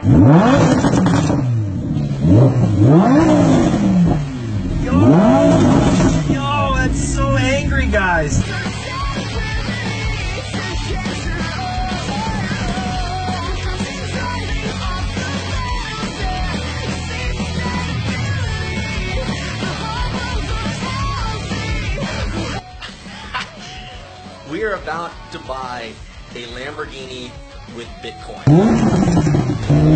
Yo, that's so angry, guys. We are about to buy a Lamborghini with Bitcoin.